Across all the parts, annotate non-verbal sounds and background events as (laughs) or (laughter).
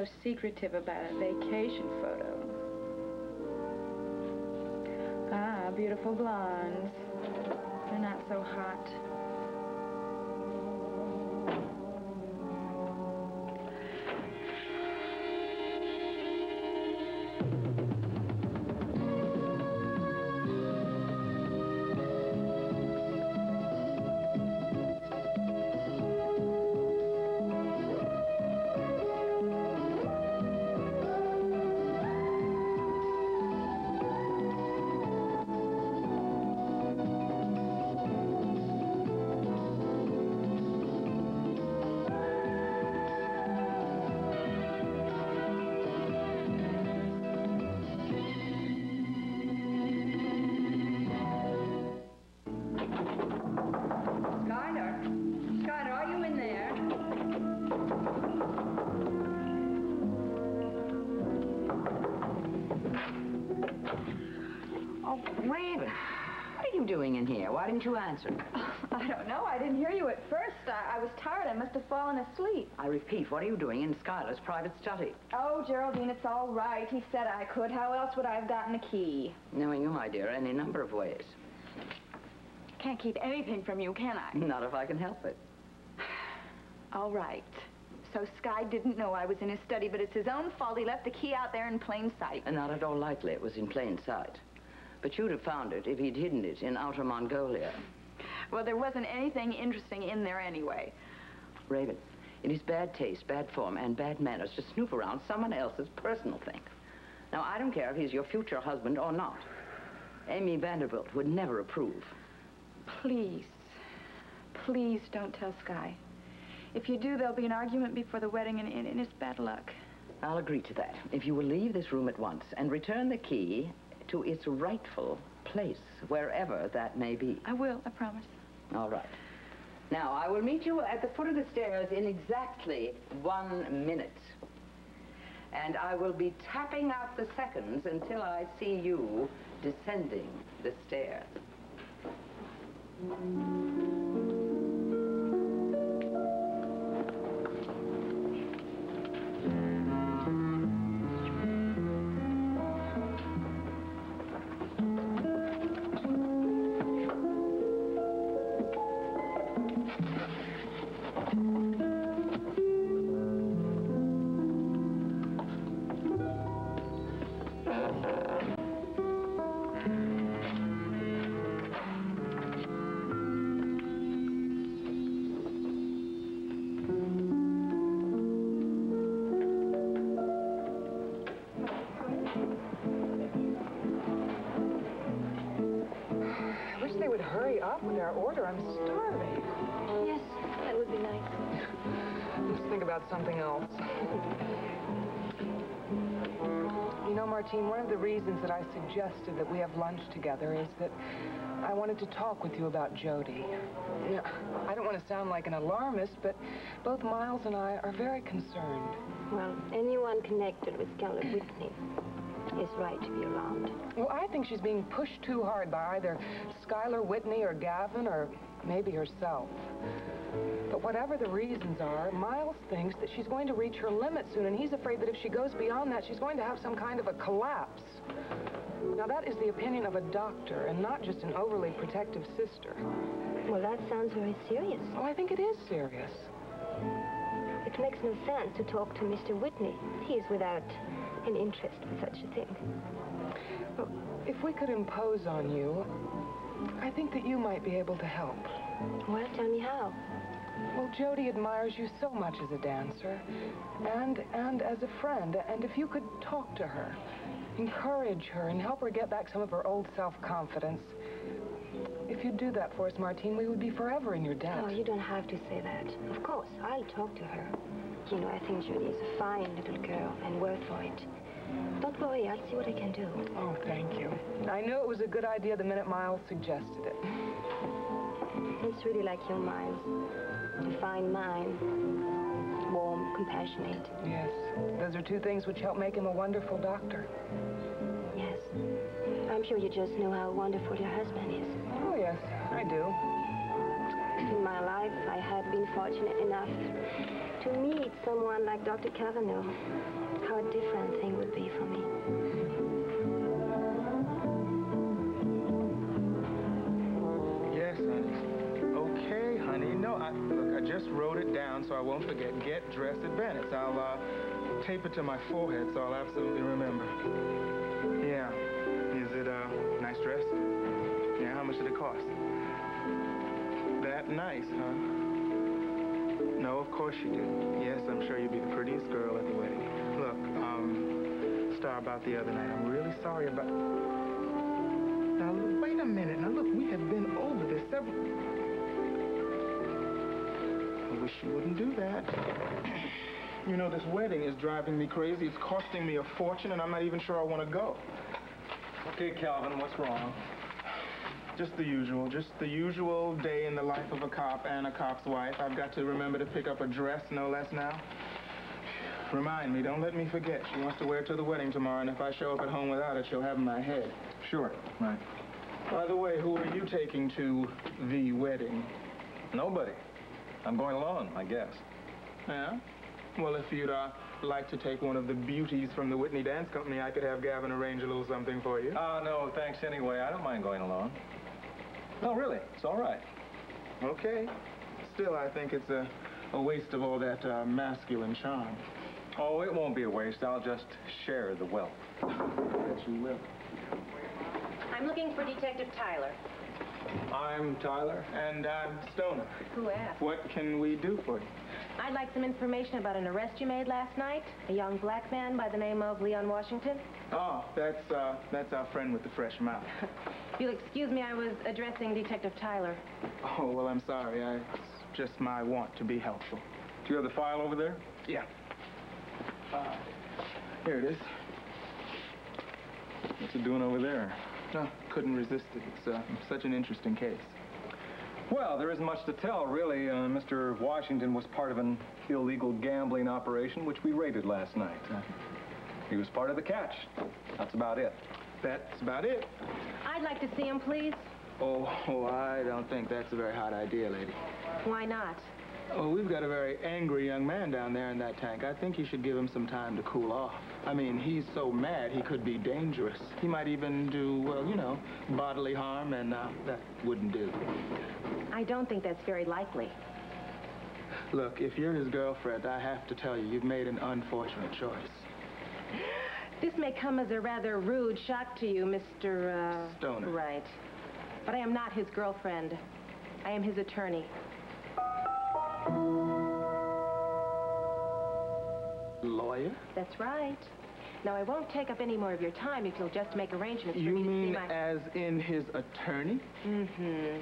so secretive about a vacation photo? Ah, beautiful blondes. They're not so hot. In here? Why didn't you answer? (laughs) I don't know. I didn't hear you at first. I, I was tired. I must have fallen asleep. I repeat, what are you doing in Skylar's private study? Oh, Geraldine, it's all right. He said I could. How else would I have gotten a key? Knowing you, my dear, any number of ways. Can't keep anything from you, can I? Not if I can help it. (sighs) All right. So Sky didn't know I was in his study, but it's his own fault he left the key out there in plain sight. And not at all likely it was in plain sight. But you'd have found it if he'd hidden it in outer Mongolia. Well, there wasn't anything interesting in there anyway. Raven, it is bad taste, bad form, and bad manners to snoop around someone else's personal things. Now, I don't care if he's your future husband or not. Amy Vanderbilt would never approve. Please, please don't tell Sky. If you do, there'll be an argument before the wedding, and, and, and it's bad luck. I'll agree to that. If you will leave this room at once and return the key to its rightful place, wherever that may be. I will, I promise. All right. Now, I will meet you at the foot of the stairs in exactly one minute. And I will be tapping out the seconds until I see you descending the stairs. Yeah. Martine, one of the reasons that I suggested that we have lunch together is that I wanted to talk with you about Jody. Know, I don't want to sound like an alarmist, but both Miles and I are very concerned. Well, anyone connected with Skylar Whitney is right to be alarmed. Well, I think she's being pushed too hard by either Skylar Whitney or Gavin or maybe herself. But whatever the reasons are, Miles thinks that she's going to reach her limit soon, and he's afraid that if she goes beyond that, she's going to have some kind of a collapse. Now, that is the opinion of a doctor and not just an overly protective sister. Well, that sounds very serious. Oh, I think it is serious. It makes no sense to talk to Mr. Whitney. He is without an interest in such a thing. Well, if we could impose on you, I think that you might be able to help. Well, tell me how. Well, Jody admires you so much as a dancer and and as a friend. And if you could talk to her, encourage her, and help her get back some of her old self-confidence, if you'd do that for us, Martine, we would be forever in your debt. Oh, you don't have to say that. Of course, I'll talk to her. You know, I think Judy is a fine little girl and worth for it. Don't worry, I'll see what I can do. Oh, thank you. I knew it was a good idea the minute Miles suggested it. It's really like your Miles. A fine mind. Warm, compassionate. Yes, those are two things which help make him a wonderful doctor. Yes. I'm sure you just know how wonderful your husband is. Oh, yes, I do. In my life, I have been fortunate enough to meet someone like Dr. Cavanaugh, how a different thing would be for me. I won't forget. Get dressed at Bennett's. I'll uh, tape it to my forehead so I'll absolutely remember. Yeah. Is it a uh, nice dress? Yeah, how much did it cost? That nice, huh? No, of course you do. Yes, I'm sure you'd be the prettiest girl at the wedding. Look, um, Star, about the other night, I'm really sorry about... Now, wait a minute. Now, look, we have been over this several... I wish you wouldn't do that. (clears throat) You know, this wedding is driving me crazy. It's costing me a fortune, and I'm not even sure I want to go. Okay, Calvin, what's wrong? Just the usual. Just the usual day in the life of a cop and a cop's wife. I've got to remember to pick up a dress, no less now. Remind me, don't let me forget. She wants to wear it to the wedding tomorrow, and if I show up at home without it, she'll have my head. Sure, right. By the way, who are you taking to the wedding? Nobody. I'm going alone, I guess. Yeah? Well, if you'd uh, like to take one of the beauties from the Whitney Dance Company, I could have Gavin arrange a little something for you. Ah, no, thanks anyway. I don't mind going alone. No, really, it's all right. Okay. Still, I think it's a, a waste of all that uh, masculine charm. Oh, it won't be a waste. I'll just share the wealth. That you will. I'm looking for Detective Tyler. I'm Tyler. And I'm Stoner. Who asked? What can we do for you? I'd like some information about an arrest you made last night. A young black man by the name of Leon Washington. Oh, that's, uh, that's our friend with the fresh mouth. If (laughs) you'll excuse me, I was addressing Detective Tyler. Oh, well, I'm sorry. I, it's just my want to be helpful. Do you have the file over there? Yeah. Uh, here it is. What's it doing over there? No, couldn't resist it. It's uh, such an interesting case. Well, there isn't much to tell, really. Uh, Mr. Washington was part of an illegal gambling operation, which we raided last night. Uh, he was part of the catch. That's about it. That's about it. I'd like to see him, please. Oh, oh, I don't think that's a very hot idea, lady. Why not? Oh, we've got a very angry young man down there in that tank. I think you should give him some time to cool off. I mean, he's so mad he could be dangerous. He might even do, well, you know, bodily harm, and uh, that wouldn't do. I don't think that's very likely. Look, if you're his girlfriend, I have to tell you, you've made an unfortunate choice. This may come as a rather rude shock to you, Mr. Uh... Stoner. Right. But I am not his girlfriend. I am his attorney. Lawyer? That's right. Now, I won't take up any more of your time if you'll just make arrangements You for me to mean see my... as in his attorney? Mm-hmm.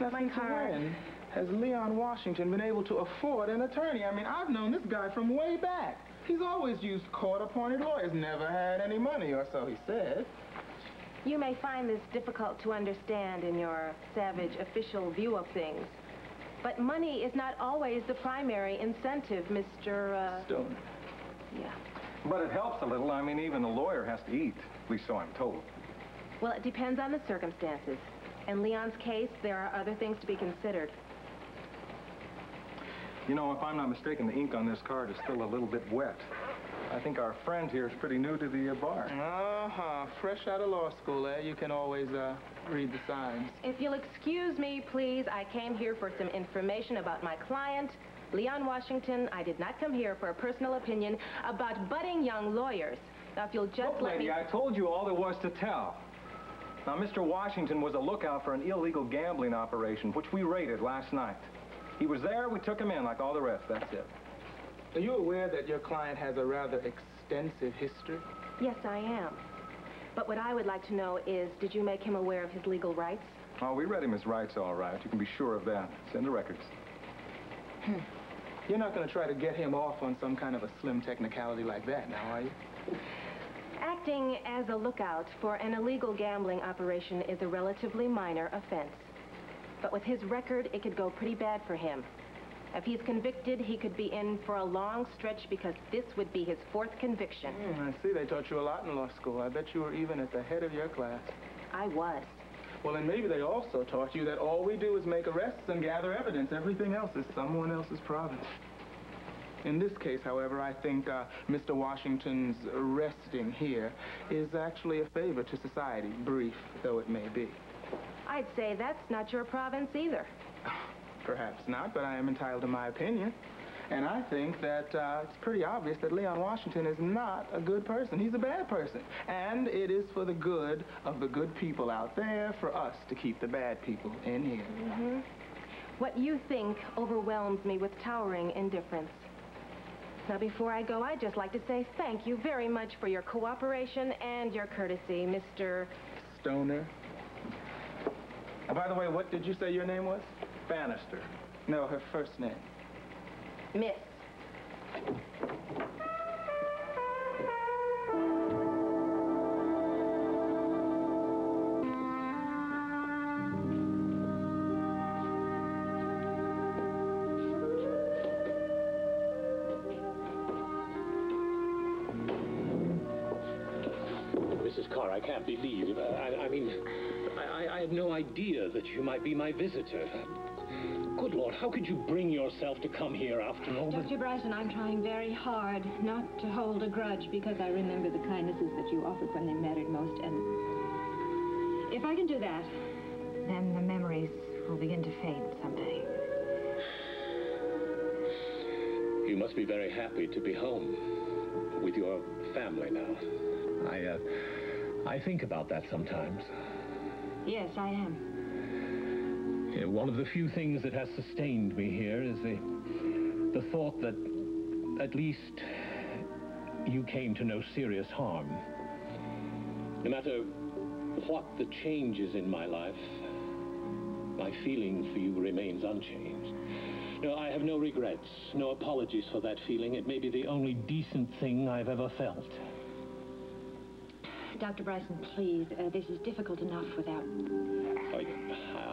Now, My since card. when has Leon Washington been able to afford an attorney? I mean, I've known this guy from way back. He's always used court-appointed lawyers, never had any money, or so he said. You may find this difficult to understand in your savage official view of things. But money is not always the primary incentive, Mr. Uh... Stoner. Yeah. But it helps a little. I mean, even a lawyer has to eat. At least so I'm told. Well, it depends on the circumstances. In Leon's case, there are other things to be considered. You know, if I'm not mistaken, the ink on this card is still a little bit wet. I think our friend here is pretty new to the uh, bar. Uh-huh. Fresh out of law school, eh? You can always, uh, read the signs. If you'll excuse me, please, I came here for some information about my client, Leon Washington. I did not come here for a personal opinion about budding young lawyers. Now, if you'll just Look, let lady, me... I told you all there was to tell. Now, Mr. Washington was a lookout for an illegal gambling operation, which we raided last night. He was there, we took him in like all the rest, that's it. Are you aware that your client has a rather extensive history? Yes, I am. But what I would like to know is, did you make him aware of his legal rights? Oh, we read him his rights all right. You can be sure of that. It's in the records. Hmm. You're not going to try to get him off on some kind of a slim technicality like that now, are you? Acting as a lookout for an illegal gambling operation is a relatively minor offense. But with his record, it could go pretty bad for him. If he's convicted, he could be in for a long stretch because this would be his fourth conviction. Hmm, I see they taught you a lot in law school. I bet you were even at the head of your class. I was. Well, then maybe they also taught you that all we do is make arrests and gather evidence. Everything else is someone else's province. In this case, however, I think uh, Mr. Washington's resting here is actually a favor to society, brief though it may be. I'd say that's not your province either. (sighs) Perhaps not, but I am entitled to my opinion. And I think that uh, it's pretty obvious that Leon Washington is not a good person. He's a bad person. And it is for the good of the good people out there for us to keep the bad people in here. Mm-hmm. What you think overwhelms me with towering indifference. Now, before I go, I'd just like to say thank you very much for your cooperation and your courtesy, Mr. Stoner. And by the way, what did you say your name was? Bannister. No, her first name. Miss. Mrs. Karr, I can't believe. uh, I, I mean, I, I had no idea that you might be my visitor. Good Lord, how could you bring yourself to come here after all? the- Dr. Bryson, I'm trying very hard not to hold a grudge because I remember the kindnesses that you offered when they mattered most. And if I can do that, then the memories will begin to fade someday. You must be very happy to be home with your family now. I, uh, I think about that sometimes. Yes, I am. One of the few things that has sustained me here is the, the thought that at least you came to no serious harm. No matter what the changes in my life, my feeling for you remains unchanged. No, I have no regrets, no apologies for that feeling. It may be the only decent thing I've ever felt. Dr. Bryson, please, uh, this is difficult enough without. I,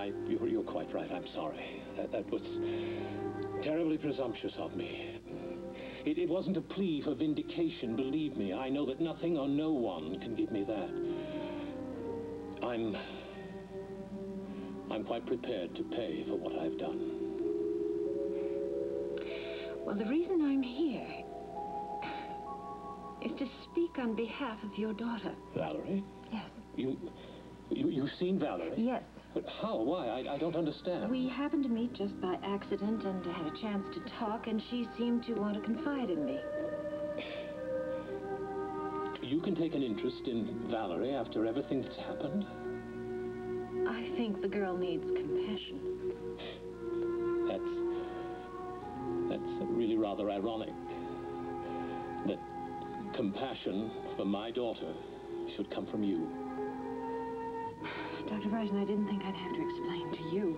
I, you're, you're quite right. I'm sorry. That, that was terribly presumptuous of me. It, it wasn't a plea for vindication, believe me. I know that nothing or no one can give me that. I'm... I'm quite prepared to pay for what I've done. Well, the reason I'm here is to speak on behalf of your daughter. Valerie? Yes. You... you you've seen Valerie? Yes. But how? Why? I, I don't understand. We happened to meet just by accident and had a chance to talk, and she seemed to want to confide in me. You can take an interest in Valerie after everything that's happened? I think the girl needs compassion. That's that's really rather ironic. That compassion for my daughter should come from you. Dr. Bryson, I didn't think I'd have to explain to you.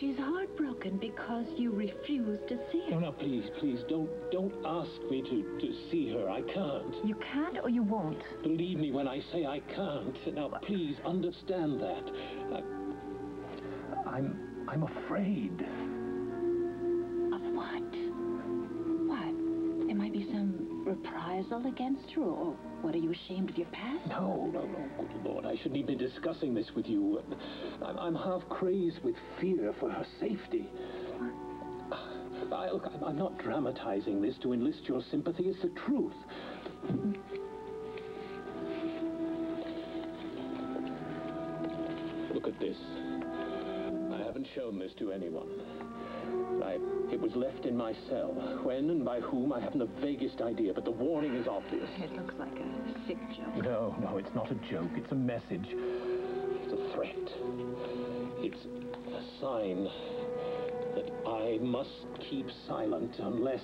She's heartbroken because you refused to see No, her. no, please, please, don't don't ask me to, to see her. I can't. You can't or you won't. Believe me when I say I can't. Now, please understand that. I, I'm I'm afraid. Reprisal against her, or what? Are you ashamed of your past? No, no, no, good Lord, I shouldn't even be discussing this with you. I'm, I'm half crazed with fear for her safety. I, look, I'm, I'm not dramatizing this to enlist your sympathy. It's the truth. Look at this. I haven't shown this to anyone. Was left in my cell. When and by whom, I haven't the vaguest idea, but the warning is obvious. It looks like a sick joke. No, no, it's not a joke. It's a message. It's a threat. It's a sign that I must keep silent unless...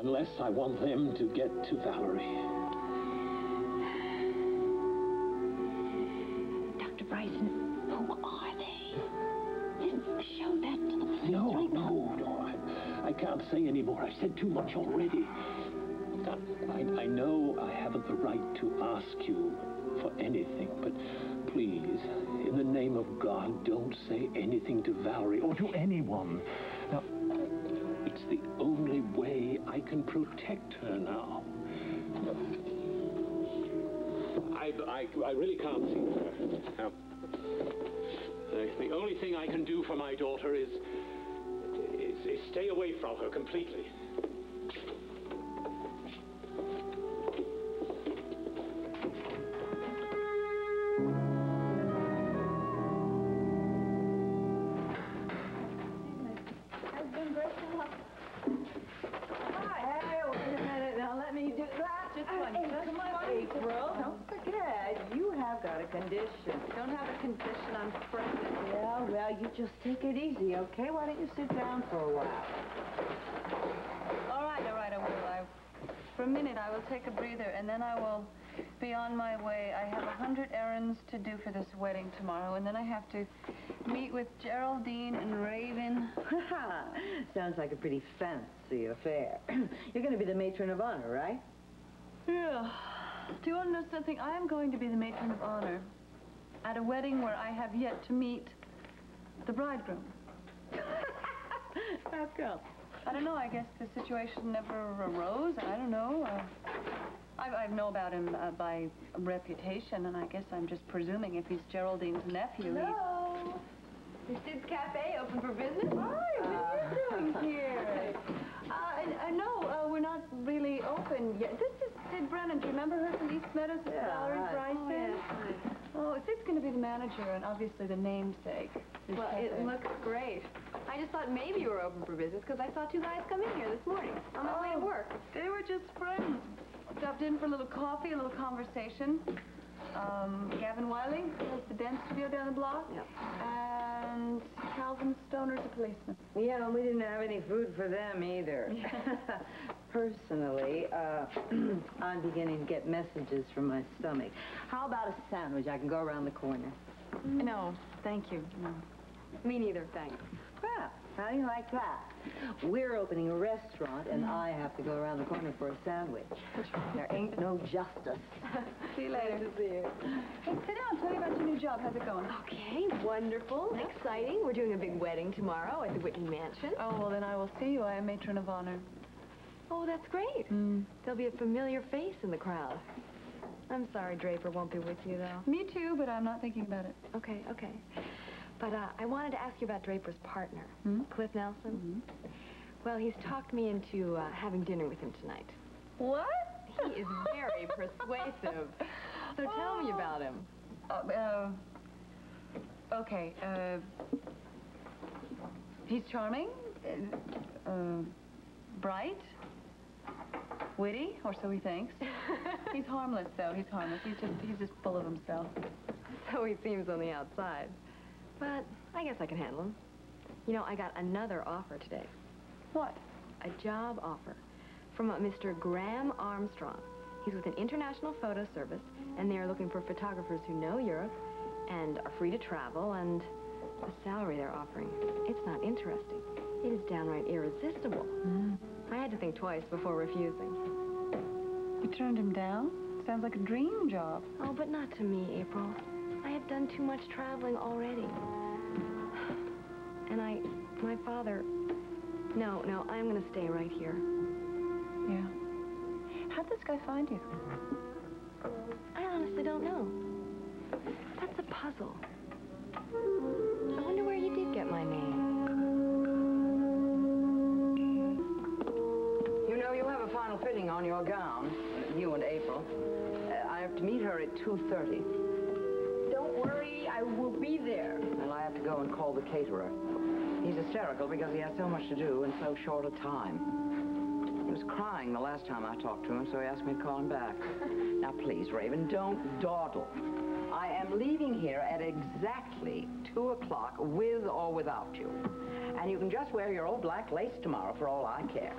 Unless I want them to get to Valerie. Say any more. I've said too much already. I, I know I haven't the right to ask you for anything, but please, in the name of God, don't say anything to Valerie or to anyone. Now, it's the only way I can protect her now. I I, I, really can't see her. Um, the, only thing I can do for my daughter is stay away from her completely. Minute, I will take a breather, and then I will be on my way. I have a hundred errands to do for this wedding tomorrow, and then I have to meet with Geraldine and Raven. (laughs) Sounds like a pretty fancy affair. (clears throat) You're going to be the matron of honor, right? Yeah. Do you want to know something? I am going to be the matron of honor at a wedding where I have yet to meet the bridegroom. (laughs) How come? I don't know. I guess the situation never arose. I don't know. Uh, I, I know about him uh, by reputation, and I guess I'm just presuming if he's Geraldine's nephew. he's- Hello. Is Sid's Cafe open for business? Hi, what are you doing here? (laughs) Uh, I, I know, uh, we're not really open yet. This is Sid Brennan. Do you remember her from East Meadows with Valerie hi. Bryson? Oh, Sid's going to be the manager and obviously the namesake. Well, it looks great. I just thought maybe you were open for business because I saw two guys come in here this morning on their way to Oh, work. They were just friends. Stopped in for a little coffee, a little conversation. Um, Gavin Wylie has the dance studio down the block. Yep. And Calvin Stoner's a policeman. Yeah, and we didn't have any food for them either. (laughs) Personally, uh, (clears throat) I'm beginning to get messages from my stomach. How about a sandwich? I can go around the corner. No, thank you. No. Me neither, thanks. Well, how do you like that? We're opening a restaurant, and I have to go around the corner for a sandwich. There ain't no justice. (laughs) See you later. to see you. Hey, sit down. Tell me about your new job. How's it going? Okay, wonderful, exciting. We're doing a big wedding tomorrow at the Whitney Mansion. Oh, well, then I will see you. I am matron of honor. Oh, that's great. Hmm. There'll be a familiar face in the crowd. I'm sorry Draper won't be with you, though. Me too, but I'm not thinking about it. Okay, okay. But uh, I wanted to ask you about Draper's partner, Hmm? Cliff Nelson. Well, he's talked me into uh, having dinner with him tonight. What? He is very (laughs) persuasive. So tell me about him. Uh, uh, okay, uh, he's charming, uh, uh, bright, witty, or so he thinks. (laughs) he's harmless, though. He's harmless. He's just, he's just full of himself. So he seems on the outside. But I guess I can handle him. You know, I got another offer today. What? A job offer from uh, a Mr. Graham Armstrong. He's with an international photo service, and they are looking for photographers who know Europe and are free to travel, and the salary they're offering, it's not interesting. It is downright irresistible. Mm. I had to think twice before refusing. You turned him down? Sounds like a dream job. Oh, but not to me, April. I have done too much traveling already. And I, my father, no, no, I'm going to stay right here. Yeah. How'd this guy find you? I honestly don't know. That's a puzzle. I wonder where you did get my name. You know, you have a final fitting on your gown, you and April. Uh, I have to meet her at 2.30. Don't worry, I will be there. And I have to go and call the caterer. He's hysterical because he has so much to do in so short a time. He was crying the last time I talked to him, so he asked me to call him back. (laughs) now, please, Raven, don't dawdle. I am leaving here at exactly 2 o'clock with or without you. And you can just wear your old black lace tomorrow for all I care.